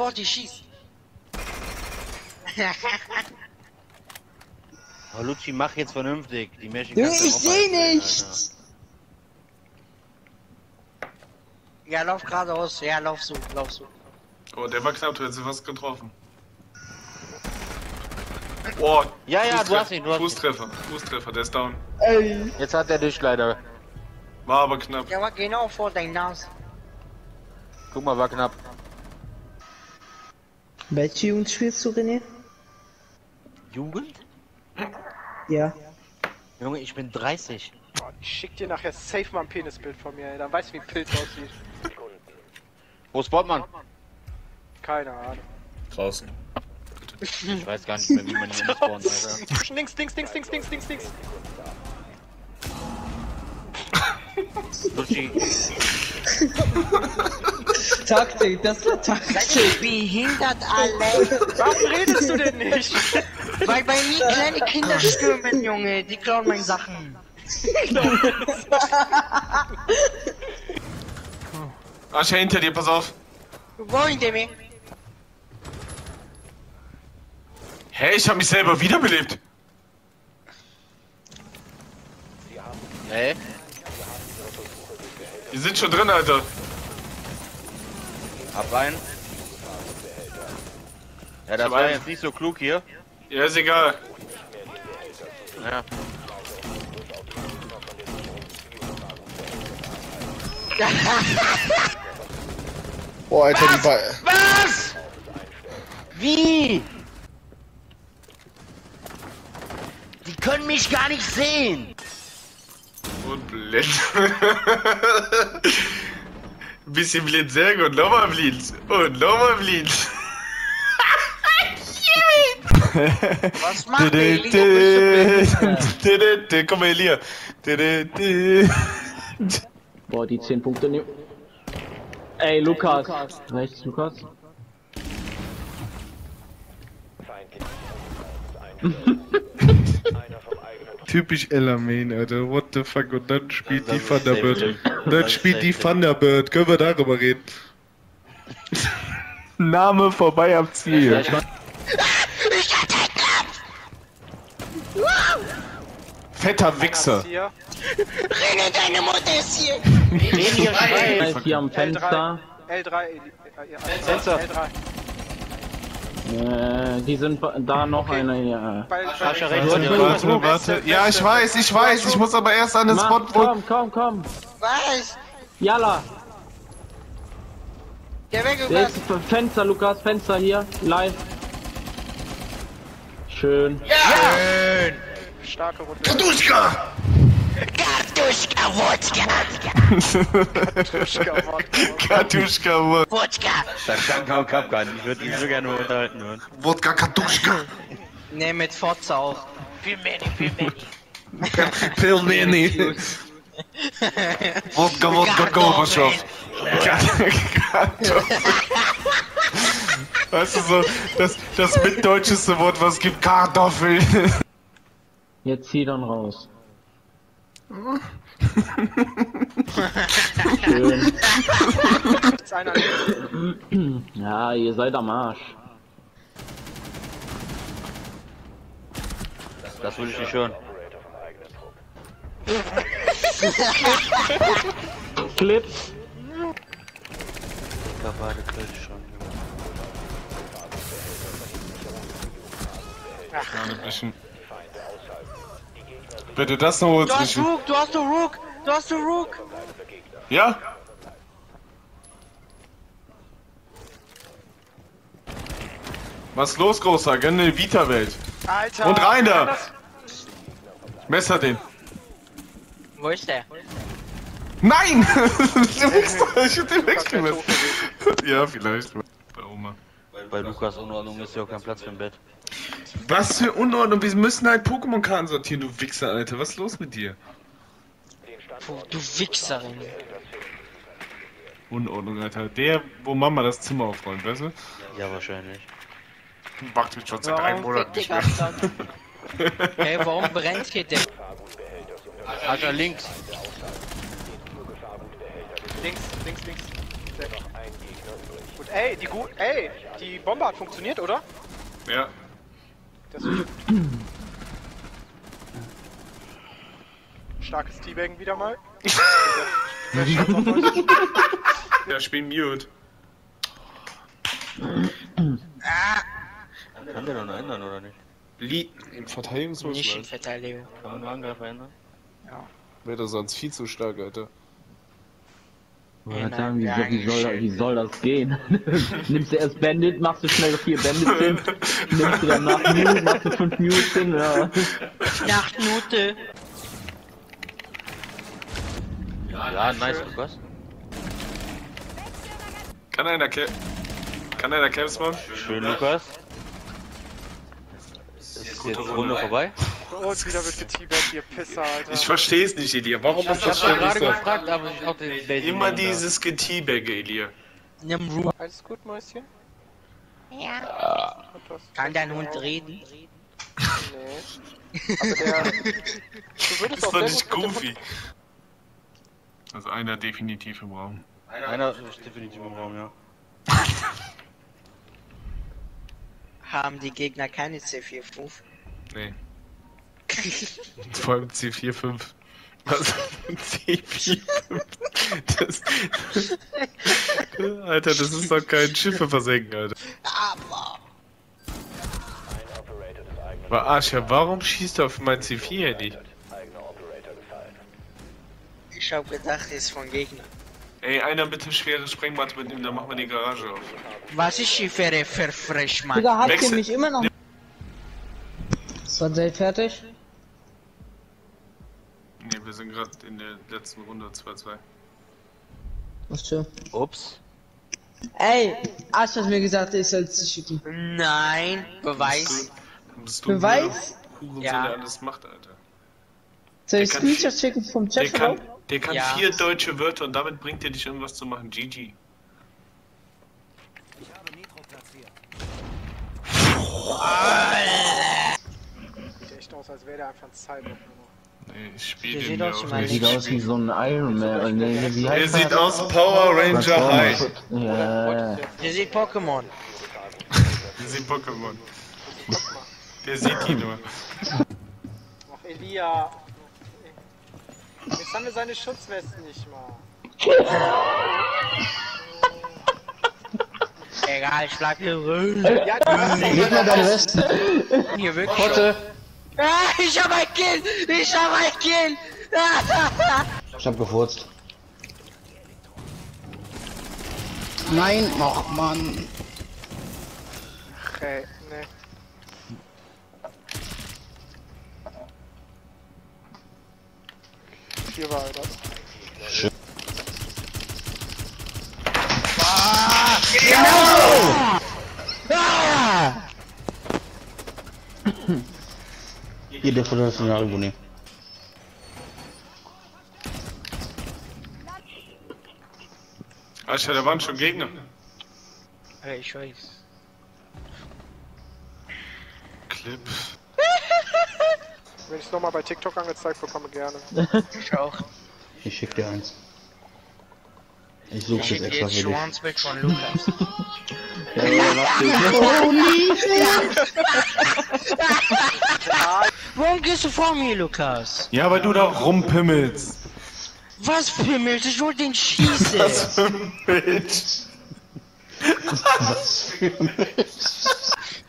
40, schieß. Oh, Luci, mach jetzt vernünftig. Die kannst du ich auch seh einstellen, nichts! ja, lauf geradeaus. Ja, lauf so, lauf so. Oh, der war knapp, du hättest was getroffen. Oh, Ja, ja, du hast ihn, du hast ihn. Fußtreffer, Fußtreffer, der ist down. Ey! Jetzt hat er dich leider. War aber knapp. Der war genau vor dein Nase. Guck mal, war knapp. Welche Jugend spielst du, René? Jugend? Ja. Junge, ich bin 30. Boah, ich schick dir nachher safe mal ein Penisbild von mir, ey. Dann weißt du, wie ein Pilz aussieht. Wo ist Bordmann? Keine Ahnung. Draußen. Ich weiß gar nicht mehr, wie man hier spawnt, Alter. Links, links, links, links, links, links, links. Taktik, das war Taktik. Seid ihr behindert alle? Warum redest du denn nicht? Weil bei mir kleine Kinder stürmen, Junge. Die klauen meine Sachen. Asche hinter dir, pass auf. Wo in dem? Hä, ich hab mich selber wiederbelebt. Hä? Die sind schon drin, Alter. Ab rein. Ja, das hab war jetzt nicht so klug hier. Ja, ist egal. Ja. Boah, Alter, die Ball. Was? Wie? Die können mich gar nicht sehen. Und blind. Bisschen blind, sehr gut. Nochmal blind. Und nochmal blind. Was macht der Elia? Komm mal, Elia. Boah, die 10 Punkte nehmen. Ey, Lukas. Rechts, Lukas. Typisch Elamin, Alter. What the fuck? Und dann spielt Das die Thunderbird. Dann spielt die. Thunderbird. Können wir darüber reden? Name vorbei am Ziel. Ich mach- Fetter Wichser. Rene, deine Mutter ist hier. Ist hier am Fenster. L3, Eli- äh, ja, Fenster. L3. Äh, die sind da noch eine hier. Bei, bei Sascha rechts. Warte, warte, warte. Ja, ich weiß, ich weiß. Ich muss aber erst an den Spot, wo... komm, komm, komm. Was? Yalla. Der Der weggegangen. ist Fenster, Lukas. Fenster hier. Live. Schön. Starke Runde. Kaduschka! Kartuschka, Wodka. Katuschka, Mann. Wodka. Das kann kaum Kapkan. Ich würde ihn so gerne mal unterhalten hören. Wodka Kaduschka! Ne, mit Fotze auch. Für many, für many. Pilneni! Wodka, Wodka, Gorbatschow. Weißt du so, das, das mitdeutscheste Wort, was es gibt, Kartoffel. Jetzt zieh dann raus. Schön. Ist einer links. Ja, ihr seid am Arsch. Das würde ich nicht hören. Clip. Da war der Grill schon. Bitte das noch Du hast. Rook, du hast du Rook, du hast du Rook. Ja? Was los, Großer? Gönn eine Vita-Welt. Alter. Und rein da. Das- Messer den. Wo ist der? Nein! du bist doch, ich hab den weggeschmissen. Ja, vielleicht. Bei Oma. Bei Lukas Unordnung ist ja auch kein Platz für ein Bett. Was für Unordnung? Wir müssen halt Pokémon-Karten sortieren, du Wichser, Alter. Was ist los mit dir? Puh, du Wichserin. Unordnung, Alter. Der, wo Mama das Zimmer aufräumt, weißt du? Ja, wahrscheinlich. Macht mich schon seit drei Monaten fickt nicht mehr. Hey, warum brennt hier der? Alter, links. Links, links, links. Gut. Ey, die gut, ey, die Bombe hat funktioniert, oder? Ja. Das Starkes Teabaggen wieder mal. Sehr. Ja, spiel Mute. Kann der doch noch ändern, oder nicht? Lied. Im Verteidigungsmodus Nicht in. Verteidigung. Kann man nur Angreifer ändern? Wäre das sonst viel zu stark, Alter. Wollte sagen, wie, soll- wie, soll, wie soll das gehen? Nimmst du erst Bandit, machst du schnell vier Bandits hin, nimmst du danach Mute, machst du fünf Mutes hin, ja. Nachtnute. Ja, nice, Lukas. Kann einer Cap. Kann einer Caps machen? Schön, Lukas. Ist jetzt Runde vorbei? Und wieder wird geteabaggt, ihr Pisser, Alter. Ich versteh's nicht, Elia. Warum ist Ich das ständig gerade so? gefragt, aber ich auch den Basic Immer dieses Geteabagge, Elia. Nimm Ruhe. Alles gut, Mäuschen? Ja. Kann dein Hund reden? Nee. Aber der. Du würdest Ist doch nicht goofy. Also einer definitiv im Raum. Einer ist definitiv im Raum, ja. Haben die Gegner keine C45? Nee. Vor allem C45. Was? C45? Das, Alter, das ist doch kein Schiffe versenken, Alter. Aber Ascha, warum schießt du auf mein C4 nicht? Ich hab gedacht, es ist von Gegner. Ey, einer bitte schwere Sprengmatte mitnehmen, dann machen wir die Garage auf. Was ist hier für ein Verfreshmann? Digga, habt ihr mich immer noch? So, seid fertig? Wir sind gerade in der letzten Runde 2-2. Was für? Ups. Ey, Asch hat mir gesagt, ich soll es schicken. Nein, Beweis. Bist du Beweis? Hurensohn, Ja. der alles macht, Alter. Soll ich Der kann Screenshot schicken vom Der Chat? kann, der kann Ja. vier deutsche Wörter und damit bringt er dich irgendwas zu machen. GG. Sieht echt aus, als wäre der einfach ein Cyborg ich Der spiele sieht den aus ja wie auch Sieht nicht. aus wie so ein Iron Man, äh, nee, wie Er heißt sieht das? aus Power Ranger High. Ja. Der sieht Pokémon. Der sieht Pokémon. Der sieht die nur. Ach, Elia. Jetzt haben wir seine Schutzwesten nicht mal. Egal, schlag dir rein. Ja, du hast Leg mal deine Westen. Hier wirklich. Potte. Ah, ich hab ein Kill! Ich hab ein Kill! Ah, Ich hab gefurzt. Nein, ach Mann. Ey, ne. Hier war er das. Hier der professionelle Buni. Alter, da waren schon Gegner. Ja, ich weiß. Clip. Wenn ich es nochmal bei TikTok angezeigt bekomme, gerne. Ich auch. Ich schick dir eins. Ich suche Ich schicke extra jetzt für dich. Schwanzbild von Lukas. Ja, ja, warte. Warum gehst du vor mir, Lukas? Ja, weil du da rumpimmelst. Was pimmelt? Ich wollte den schießen. Bitch.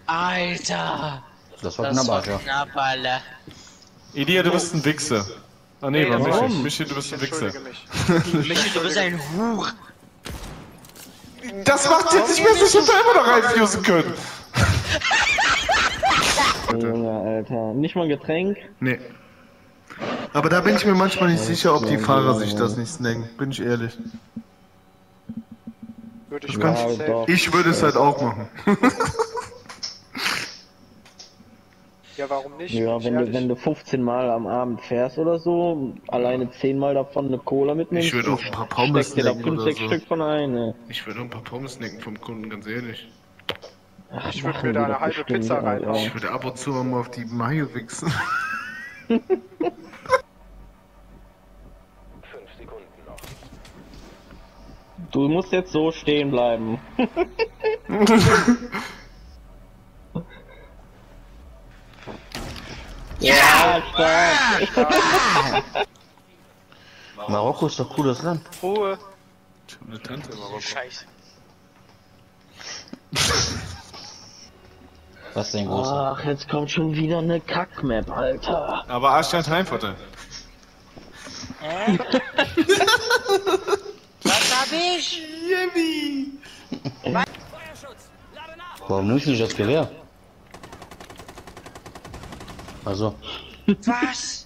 Alter. Das war Das knapp, war Ascha. knapp, Alter. Elia, du bist ein Wichser. Ah nee, war Warum? Michi. Michi, du bist ein Wichser. Michi, du bist ein Huch. Das macht jetzt nicht mehr so, ich hätte immer noch reinfusen können. Junge, Alter. Nicht mal ein Getränk? Nee. Aber da bin ich mir manchmal nicht sicher, ob die Fahrer sich das nicht snacken. Bin ich ehrlich. Würde ich safe. doch. Ich würde es halt auch machen. Ja, warum nicht? Ja, wenn du, wenn du 15 Mal am Abend fährst oder so, alleine 10 Mal davon eine Cola mitnimmst, Ich würde auch ein paar Pommes steckst dir da snacken 5, oder 6 so. Stück von ein. ne? Ich würde ein paar Pommes snacken vom Kunden, ganz ehrlich. Ach, Ich würd machen mir da eine halbe Pizza reinhauen. Ich würde ab und zu mal auf die Mayo wichsen. Du musst jetzt so stehen bleiben. ja, stark. Marokko ist doch cooles Land. Ruhe. Ich hab eine Tante in Marokko. Scheiße. Was denn großer? Ach, jetzt kommt schon wieder eine Kackmap, Alter. Aber Arsch hat Heimvorteil. Was hab ich? Warum nimmst du nicht das Gewehr? Also, Was?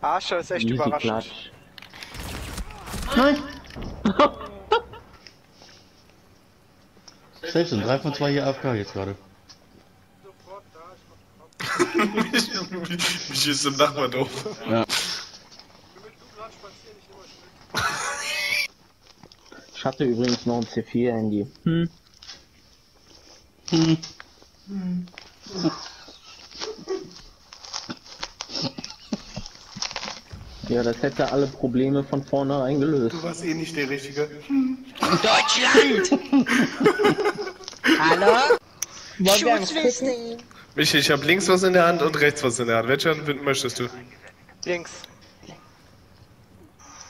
Arscher ist echt Easy überraschend. Klatsch. selbst sind drei von zwei hier AFK jetzt gerade. Mich ist im Nachbar doof. Ich hatte übrigens noch ein C4-Handy. Hm. Ja, das hätte alle Probleme von vornherein gelöst. Du warst eh nicht der Richtige. Deutschland! Hallo? Wollen wir? Michi, ich hab links was in der Hand und rechts was in der Hand. Welche Hand möchtest du? Links.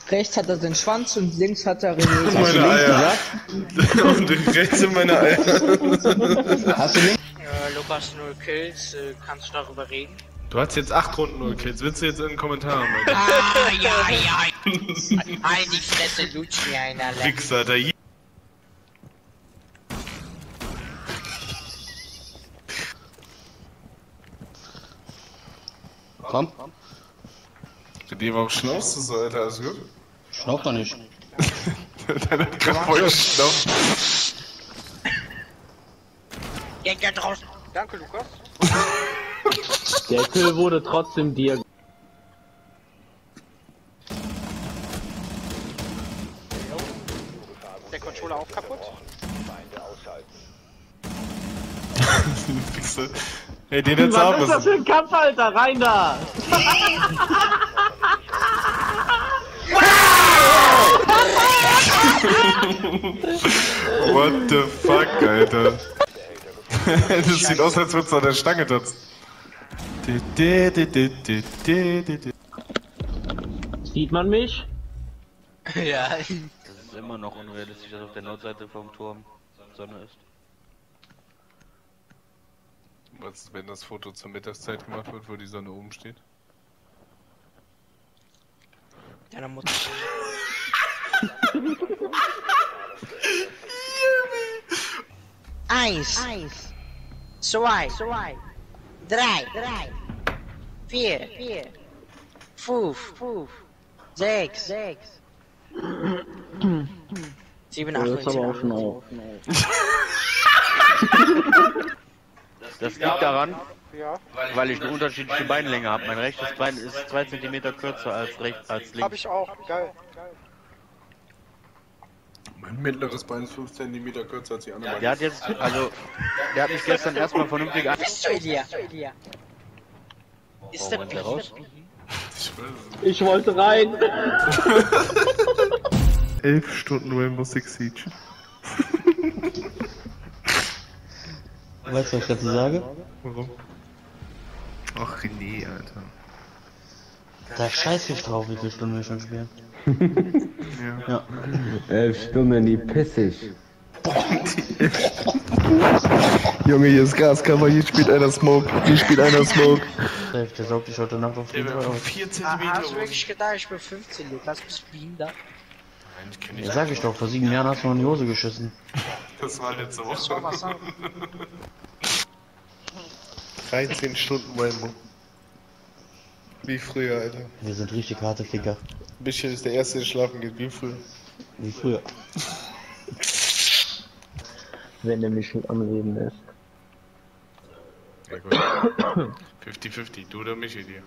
Rechts hat er den Schwanz und links hat er René. Meine Eier. und rechts sind meine Eier. Hast du links? Äh, Lukas, null Kills, äh, kannst du darüber reden? Du hast jetzt 8 Runden nur Kills. Willst du jetzt in den Kommentaren? Alter? Ah, ja, ja. Halt die Fresse, lutsch mir einer. Wichser, der Komm, Die warum schnaufst du so, Alter? Alles gut? schnauf doch nicht. Deiner hat grad voll geschnauft. Geht ja draußen. Danke, Lukas. Der Kill wurde trotzdem dir. Der Controller auch kaputt. Wichser. Ey, den hättest du haben müssen. für ein Kampf, Alter? Rein da! What the fuck, Alter? das sieht aus, als würdest du an der Stange tanzen. Sieht man mich? Ja. Das ist immer noch unrealistisch, dass auf der Nordseite vom Turm Sonne ist. Was ist, wenn das Foto zur Mittagszeit gemacht wird, wo die Sonne oben steht? Deiner Mutter. Eins. Eins. Zwei. Zwei. Drei. Drei. Vier. Vier. Fünf. Fünf. Sechs. Sechs. Sieben, acht, Das ist aber auch schon neun, auf. Das liegt daran, Ja. weil ich eine unterschiedliche Beinlänge habe. Mein rechtes Bein ist 2 cm kürzer als rechts als Hab links. ich auch. Geil. Geil. Mein mittleres Bein ist 5 cm kürzer als die andere. Der hat jetzt, also, der hat mich gestern erstmal vernünftig an. Bist du Elia? Ist der raus? Ich wollte rein. 11 Stunden Rainbow Six Siege. Weißt du, was ich dazu sage? Warum? Ach, René, Alter. Da scheiß ich drauf, wie viele Stunden wir schon spielen. Ja. Elf Stunden, die pissig. Junge, hier ist Gaskammer, hier spielt einer Smoke, hier spielt einer Smoke. Safe, Der saugt dich heute Nacht auf jeden Fall auf. 4 cm Ah, hast du wirklich gedacht, ich bin 15, Lukas? Bist du behindert? Nein, ich kenn Ja, nicht. sag ich doch, vor sieben Jahren hast du noch in die Hose geschissen. Das war letzte Das war Woche. was anderes. 13 Stunden Rainbow. Wie früher, Alter. Wir sind richtig harte Ficker. Michel ist der Erste, der schlafen geht, wie früher. Wie früher. Wenn der mich schon am Leben ist. Ja, gut. 50-50, du oder Michi dir?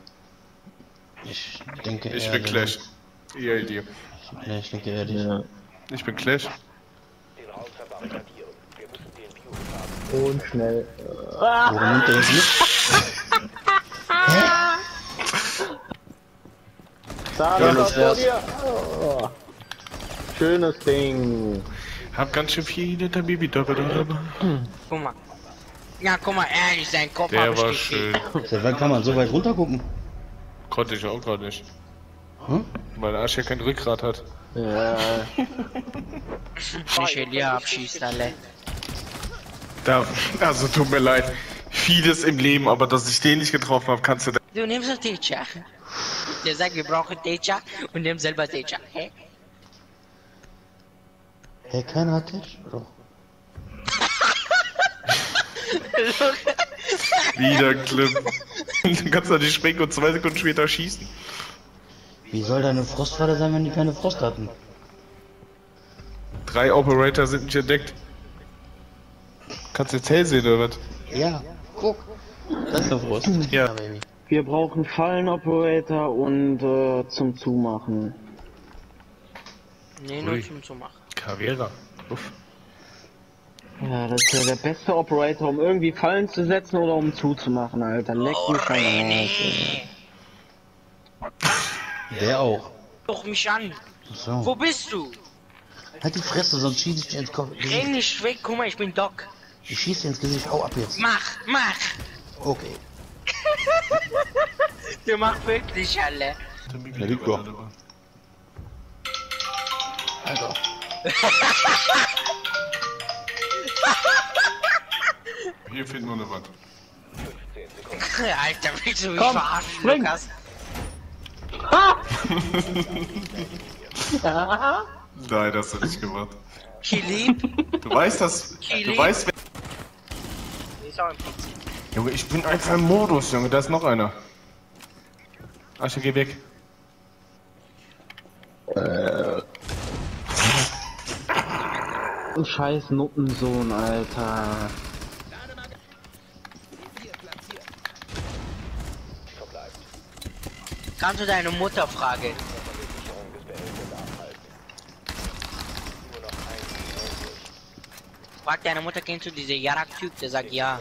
Ich denke Ich bin Clash. Ihr dir. Nee, ich denke eher. Ich bin Clash. Und schnell. Worum nimmt er mit? Vor dir. Oh. schönes Ding. Hab ganz schön viele Tabibi dabei. Guck mal. Ja, guck mal, ehrlich, sein Kopf Der ich war schön. Seit wann kann man so weit runter gucken? Konnte ich auch gerade nicht. Hm? Weil Arsch ja kein Rückgrat hat. Ja, Nicht Elia abschießt, alle. Da, also tut mir leid. Vieles im Leben, aber dass ich den nicht getroffen habe, kannst du. Du nimmst doch Teacher. Der sagt, wir brauchen Teacher und nimm selber Teacher. Hä? Hä, keiner hat dich? Doch. Wieder Clip. Dann kannst du nicht springen und zwei Sekunden später schießen. Wie soll deine Frostfalle sein, wenn die keine Frost hatten? Drei Operator sind nicht entdeckt. Kannst du jetzt hell sehen oder was? Ja, guck. Das ist der Frost. Ja. Baby. Wir brauchen Fallenoperator und äh, zum Zumachen. Nee, nur Ui. zum zu machen. Caveira. Uff. Ja, das ist ja der beste Operator, um irgendwie Fallen zu setzen oder um zuzumachen, Alter. Leck mich am Arsch. ey. Der auch. Guck mich an. So. Wo bist du? Halt die Fresse, sonst schieße ich dir ins Kopf. Renn nicht weg, guck mal, ich bin Doc. Ich schieße dir ins Gesicht. Hau ab jetzt. Mach, mach. Okay. Du machst wirklich alle. Ja, liegt doch. Alter. Hier fehlt nur eine Wand. Alter, willst du mich Komm, verarschen, spring. Lukas? Nein, das hast du nicht gemacht. Kili? Du weißt das. Kili? Du weißt, wer. Die ist auch im Prinzip. Junge, ich bin einfach im Modus, Junge. Da ist noch einer. Asche, geh weg. Ein scheiß Nuppensohn, Alter. Kannst du deine Mutter fragen? Frag deine Mutter, kennst du diese Yarak-Typ? Der sagt ja.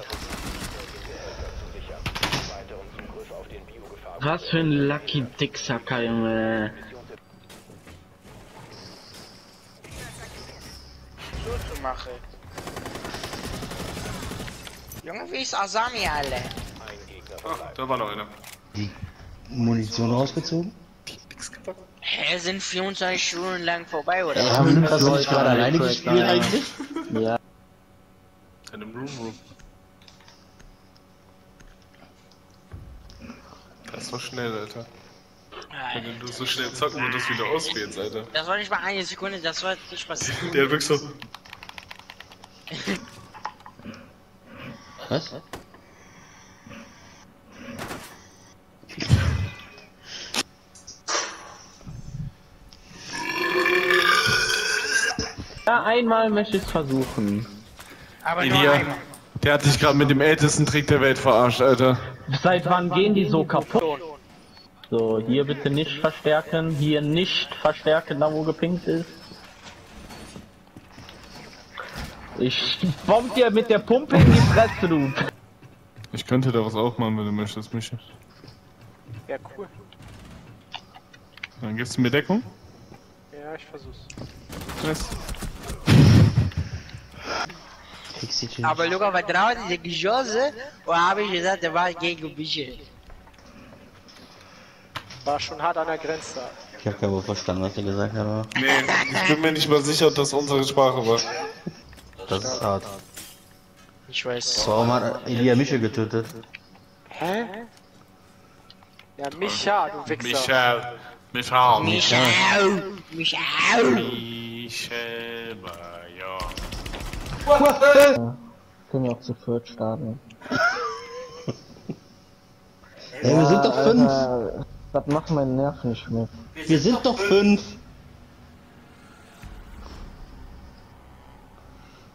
Was für ein Lucky Dicksacker, Junge. Machen. Junge, wie ist Asami, alle? Ah, da war noch einer. Munition rausgezogen? Hä, sind 24 Stunden lang vorbei, oder? Ja, haben du nicht gerade alleine gespielt eigentlich? Ja. In einem Room Room. Das war schnell, Alter. Wenn du so schnell zocken würdest, wie du auswählst, Alter. Das war nicht mal eine Sekunde, das war nicht passieren. Der hat wirklich so. Was? Ja, einmal möchte ich es versuchen. Aber nur Elia, einmal. der hat sich gerade mit dem ältesten Trick der Welt verarscht, Alter. Seit wann gehen die so kaputt? So, hier bitte nicht verstärken, hier nicht verstärken, da wo gepinkt ist. Ich bomb dir mit der Pumpe in die Fresse, du. Ich könnte daraus auch machen, wenn du möchtest, Michi. Ja, cool. Dann gibst du mir Deckung. Ja, ich versuch's. Yes. Pixie Aber Luca war draußen, diese Geschosse, und habe ich gesagt, der war gegen mich. War schon hart an der Grenze. Ich hab kein Wort verstanden, was er gesagt hat, Nee, ich bin mir nicht mal sicher, ob das unsere Sprache war. das ist hart. Ich weiß. Warum hat Elia Michel getötet? Hä? Ja, Micha, du Wichser. Michael. Michael. Michel! Michel! Michel Bayer. Können wir auch zu viert starten. Ey, wir sind doch fünf. Alter, Das macht meinen Nerv nicht mehr. Wir sind doch fünf.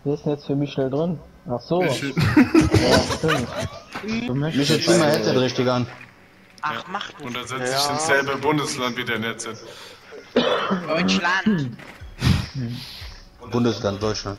Wer ist denn jetzt für mich schnell drin? Ach so. Michel. Ja, stimmt. Du möchtest Michel, zieh mal Headset richtig an. Ach, mach du. Und dann setzt sich ins selbe Bundesland wie der Netze. Deutschland! Bundesland Deutschland.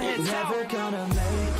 Never gonna make it.